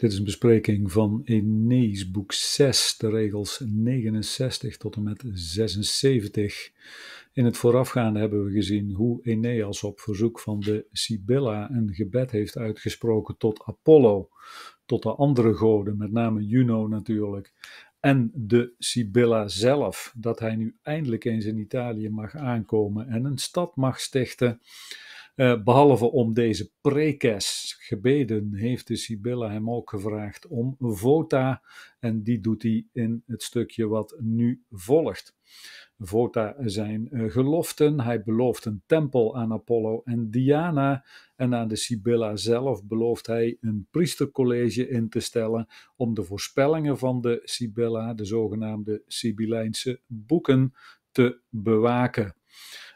Dit is een bespreking van Enees, boek 6, de regels 69 tot en met 76. In het voorafgaande hebben we gezien hoe Eneas op verzoek van de Sibylla een gebed heeft uitgesproken tot Apollo, tot de andere goden, met name Juno natuurlijk, en de Sibylla zelf, dat hij nu eindelijk eens in Italië mag aankomen en een stad mag stichten uh, behalve om deze prekes gebeden, heeft de Sibylla hem ook gevraagd om vota. En die doet hij in het stukje wat nu volgt. Vota zijn uh, geloften. Hij belooft een tempel aan Apollo en Diana. En aan de Sibylla zelf belooft hij een priestercollege in te stellen om de voorspellingen van de Sibylla, de zogenaamde Sibyllijnse boeken, te bewaken.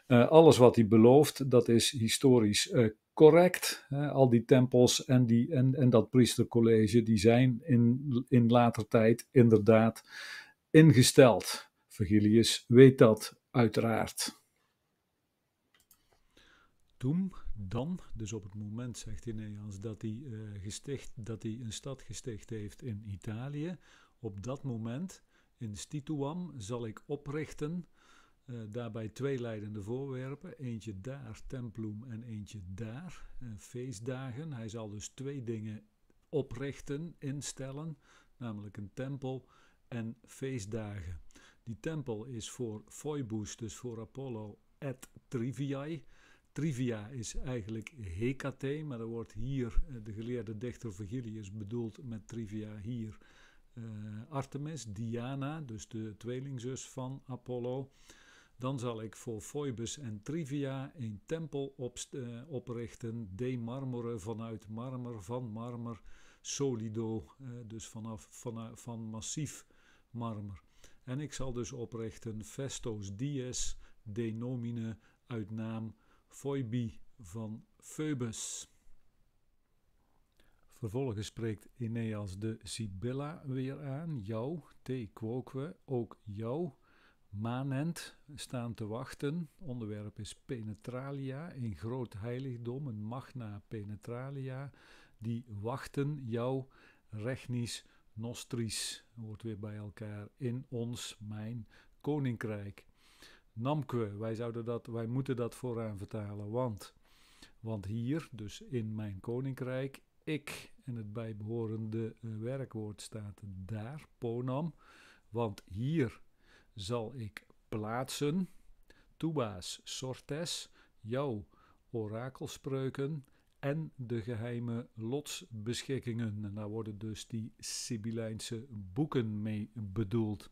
Uh, alles wat hij belooft, dat is historisch uh, correct. Al die tempels en, die, en, en dat priestercollege, die zijn in, in later tijd inderdaad ingesteld. Virgilius weet dat uiteraard. Toen, dan, dus op het moment, zegt Ineas, dat hij, gesticht, dat hij een stad gesticht heeft in Italië, op dat moment, in Stituam, zal ik oprichten uh, daarbij twee leidende voorwerpen, eentje daar, templum en eentje daar, uh, feestdagen. Hij zal dus twee dingen oprichten, instellen, namelijk een tempel en feestdagen. Die tempel is voor Phoebus, dus voor Apollo, et triviae. Trivia is eigenlijk Hecate, maar er wordt hier uh, de geleerde dichter Virgilius bedoeld met trivia hier Artemis, Diana, dus de tweelingzus van Apollo. Dan zal ik voor Phoebus en Trivia een tempel op, uh, oprichten, de marmore vanuit marmer, van marmer, solido, uh, dus vanaf, van, van massief marmer. En ik zal dus oprichten Festos dies de nomine uit naam Phoebe van Phoebus. Vervolgens spreekt Eneas de Sibylla weer aan, jou, te quoque, ook jou, manent staan te wachten. Onderwerp is penetralia, een groot heiligdom, een magna penetralia. Die wachten jou, regnis nostris, hoort weer bij elkaar, in ons, mijn koninkrijk. Namque, wij, zouden dat, wij moeten dat vooraan vertalen, want, want hier, dus in mijn koninkrijk, ik en het bijbehorende werkwoord staat daar, ponam, want hier zal ik plaatsen, tuba's sortes, jouw orakelspreuken en de geheime lotsbeschikkingen. En daar worden dus die Sibyllijnse boeken mee bedoeld.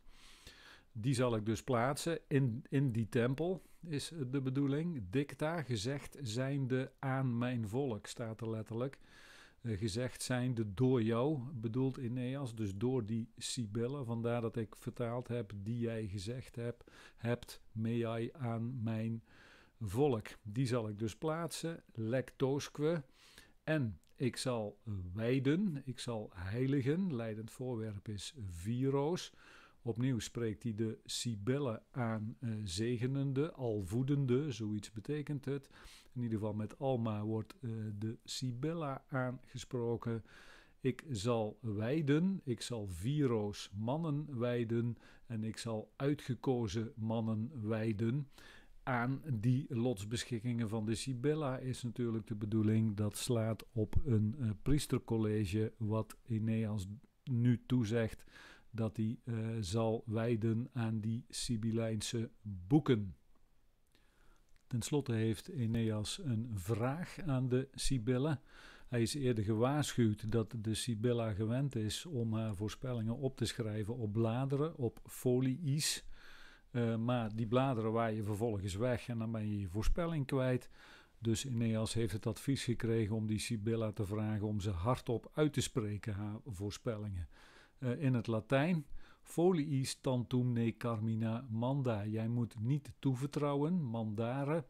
Die zal ik dus plaatsen in, in die tempel, is de bedoeling. Dicta, gezegd zijnde aan mijn volk, staat er letterlijk. Eh, gezegd zijnde door jou, bedoeld Eneas, dus door die Sibelle. Vandaar dat ik vertaald heb, die jij gezegd hebt, hebt jij aan mijn volk. Die zal ik dus plaatsen, lectosque. En ik zal wijden, ik zal heiligen, leidend voorwerp is viro's. Opnieuw spreekt hij de Sibelle aan, uh, zegenende, alvoedende, zoiets betekent het. In ieder geval met Alma wordt uh, de Sibella aangesproken. Ik zal wijden, ik zal viro's mannen wijden en ik zal uitgekozen mannen wijden. Aan die lotsbeschikkingen van de Sibella is natuurlijk de bedoeling dat slaat op een uh, priestercollege wat Eneas nu toezegt dat hij uh, zal wijden aan die Sibyllijnse boeken. Ten slotte heeft Eneas een vraag aan de Sibylla. Hij is eerder gewaarschuwd dat de Sibylla gewend is om haar voorspellingen op te schrijven op bladeren, op folies. Uh, maar die bladeren waar je vervolgens weg en dan ben je je voorspelling kwijt. Dus Eneas heeft het advies gekregen om die Sibylla te vragen om ze hardop uit te spreken, haar voorspellingen. Uh, in het Latijn Foliis tantum ne carmina manda. Jij moet niet toevertrouwen, mandare,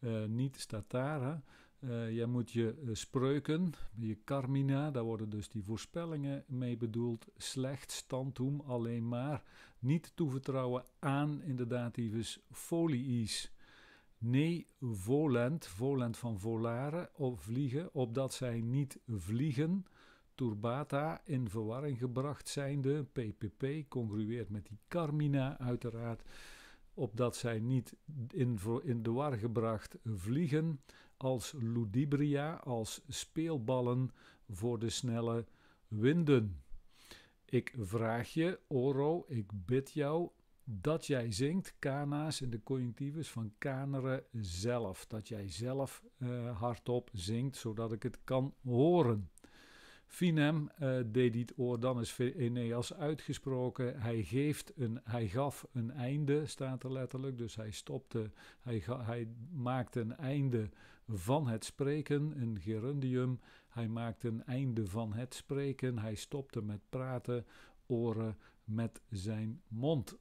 uh, niet statara. Uh, jij moet je spreuken, je carmina, daar worden dus die voorspellingen mee bedoeld. Slechts tantum, alleen maar. Niet toevertrouwen aan, in de dativus, foliis. Nee, volent, volent van volare, of vliegen, opdat zij niet vliegen in verwarring gebracht zijnde, PPP, congrueert met die carmina uiteraard, opdat zij niet in, in de war gebracht vliegen als ludibria, als speelballen voor de snelle winden. Ik vraag je, Oro, ik bid jou dat jij zingt, kana's in de conjunctivus van kaneren zelf. Dat jij zelf uh, hardop zingt, zodat ik het kan horen. Finem uh, deed dit oor, dan is Eneas uitgesproken. Hij, geeft een, hij gaf een einde, staat er letterlijk. Dus hij stopte, hij, hij maakte een einde van het spreken, een gerundium. Hij maakte een einde van het spreken. Hij stopte met praten, oren met zijn mond.